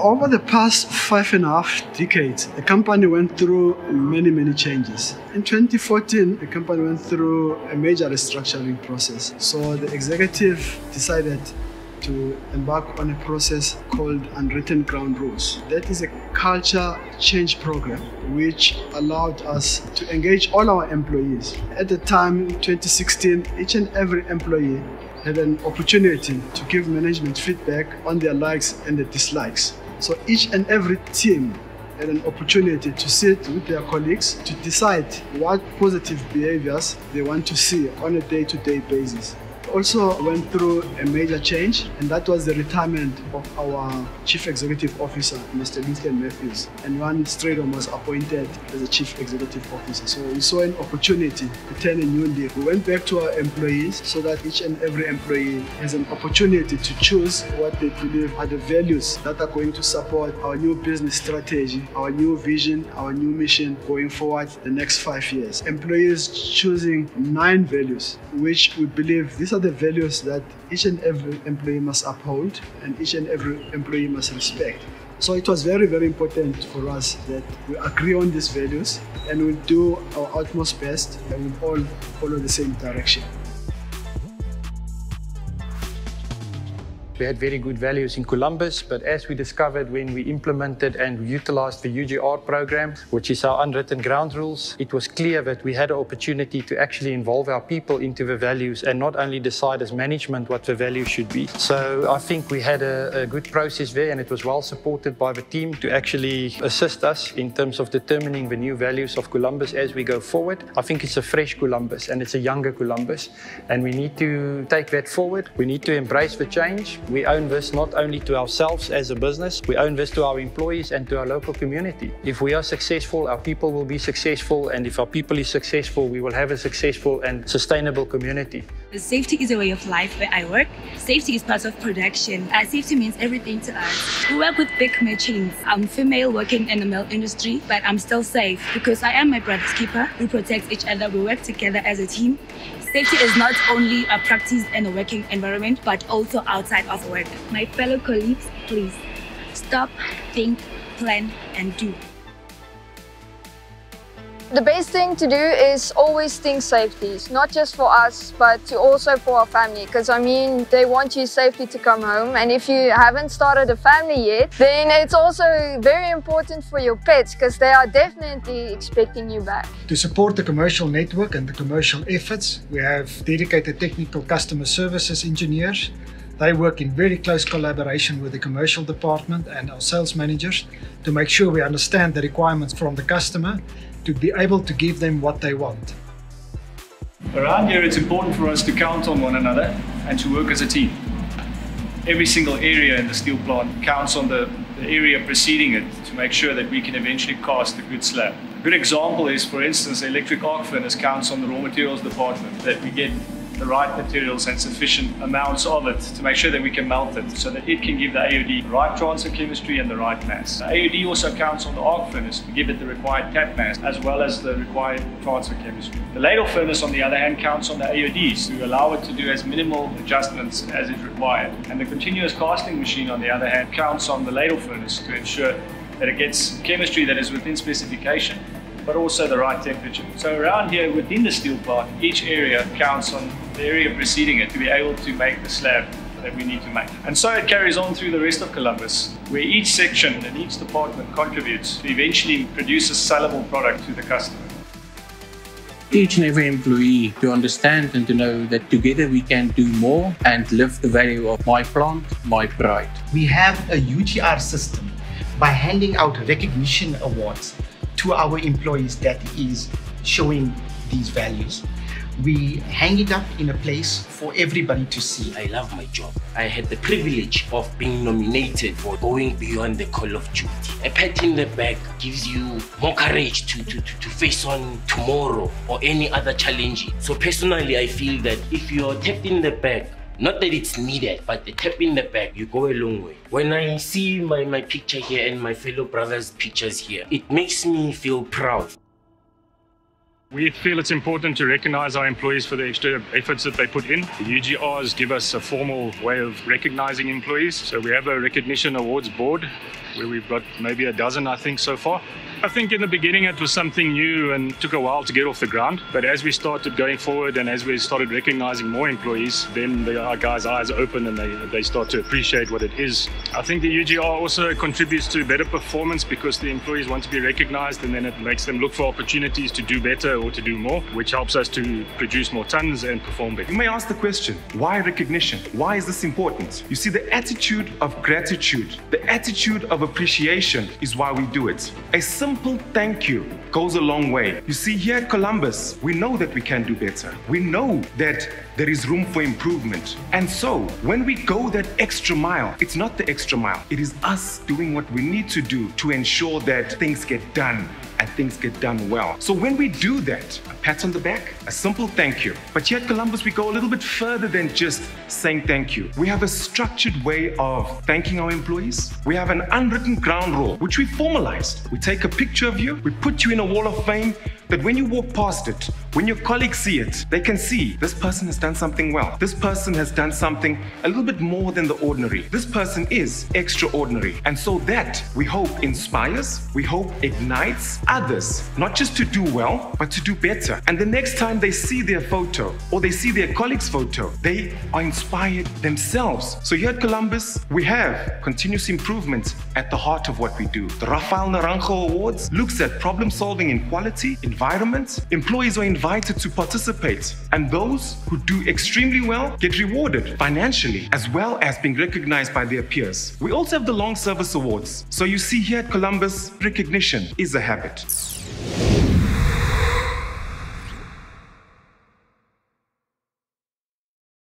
Over the past five and a half decades, the company went through many, many changes. In 2014, the company went through a major restructuring process. So the executive decided to embark on a process called Unwritten Ground Rules. That is a culture change program which allowed us to engage all our employees. At the time, 2016, each and every employee had an opportunity to give management feedback on their likes and their dislikes. So each and every team had an opportunity to sit with their colleagues to decide what positive behaviors they want to see on a day-to-day -day basis also went through a major change, and that was the retirement of our Chief Executive Officer, Mr. Winston Matthews, and Johan Strydom was appointed as the Chief Executive Officer. So we saw an opportunity to turn a new leaf. We went back to our employees so that each and every employee has an opportunity to choose what they believe are the values that are going to support our new business strategy, our new vision, our new mission going forward the next five years. Employees choosing nine values, which we believe these are are the values that each and every employee must uphold and each and every employee must respect. So it was very, very important for us that we agree on these values and we'll do our utmost best and we'll all follow the same direction. We had very good values in Columbus, but as we discovered when we implemented and utilized the UGR program, which is our unwritten ground rules, it was clear that we had an opportunity to actually involve our people into the values and not only decide as management what the values should be. So I think we had a, a good process there and it was well supported by the team to actually assist us in terms of determining the new values of Columbus as we go forward. I think it's a fresh Columbus and it's a younger Columbus and we need to take that forward. We need to embrace the change. We own this not only to ourselves as a business, we own this to our employees and to our local community. If we are successful, our people will be successful, and if our people is successful, we will have a successful and sustainable community. Safety is a way of life where I work. Safety is part of production. Uh, safety means everything to us. We work with big machines. I'm female working in the milk industry, but I'm still safe because I am my brother's keeper. We protect each other. We work together as a team. Safety is not only a practice in a working environment, but also outside of work. My fellow colleagues, please stop, think, plan, and do. The best thing to do is always think safety, not just for us, but to also for our family. Because I mean, they want you safely to come home. And if you haven't started a family yet, then it's also very important for your pets because they are definitely expecting you back. To support the commercial network and the commercial efforts, we have dedicated technical customer services engineers they work in very close collaboration with the commercial department and our sales managers to make sure we understand the requirements from the customer to be able to give them what they want. Around here, it's important for us to count on one another and to work as a team. Every single area in the steel plant counts on the, the area preceding it to make sure that we can eventually cast a good slab. A good example is, for instance, the electric arc furnace counts on the raw materials department that we get the right materials and sufficient amounts of it to make sure that we can melt it so that it can give the AOD the right transfer chemistry and the right mass. The AOD also counts on the arc furnace to give it the required tap mass as well as the required transfer chemistry. The ladle furnace on the other hand counts on the AODs to allow it to do as minimal adjustments as is required. And the continuous casting machine on the other hand counts on the ladle furnace to ensure that it gets chemistry that is within specification but also the right temperature. So around here within the steel plant, each area counts on the area preceding it to be able to make the slab that we need to make. And so it carries on through the rest of Columbus, where each section and each department contributes to eventually produce a sellable product to the customer. Each and every employee to understand and to know that together we can do more and live the value of my plant, my pride. We have a UGR system by handing out recognition awards to our employees that is showing these values. We hang it up in a place for everybody to see. I love my job. I had the privilege of being nominated for going beyond the call of duty. A pat in the back gives you more courage to, to, to, to face on tomorrow or any other challenge. So personally, I feel that if you're tapped in the back not that it's needed, but the tap in the back, you go a long way. When I see my, my picture here and my fellow brothers' pictures here, it makes me feel proud. We feel it's important to recognize our employees for the extra efforts that they put in. The UGRs give us a formal way of recognizing employees. So we have a recognition awards board where we've got maybe a dozen, I think, so far. I think in the beginning it was something new and took a while to get off the ground. But as we started going forward and as we started recognizing more employees, then the, our guys' eyes open and they, they start to appreciate what it is. I think the UGR also contributes to better performance because the employees want to be recognized and then it makes them look for opportunities to do better or to do more, which helps us to produce more tons and perform better. You may ask the question, why recognition? Why is this important? You see, the attitude of gratitude, the attitude of appreciation is why we do it. A simple thank you goes a long way. You see, here at Columbus, we know that we can do better. We know that there is room for improvement. And so, when we go that extra mile, it's not the extra mile, it is us doing what we need to do to ensure that things get done and things get done well. So when we do that, a pat on the back, a simple thank you. But here at Columbus, we go a little bit further than just saying thank you. We have a structured way of thanking our employees. We have an unwritten ground rule, which we formalized. We take a picture of you, we put you in a wall of fame, that when you walk past it, when your colleagues see it, they can see this person has done something well. This person has done something a little bit more than the ordinary. This person is extraordinary. And so that we hope inspires, we hope ignites others, not just to do well, but to do better. And the next time they see their photo or they see their colleague's photo, they are inspired themselves. So here at Columbus, we have continuous improvement at the heart of what we do. The Rafael Naranjo Awards looks at problem solving in quality, environment. Employees are invited to participate, and those who do extremely well get rewarded financially as well as being recognized by their peers. We also have the Long Service Awards. So you see here at Columbus, recognition is a habit.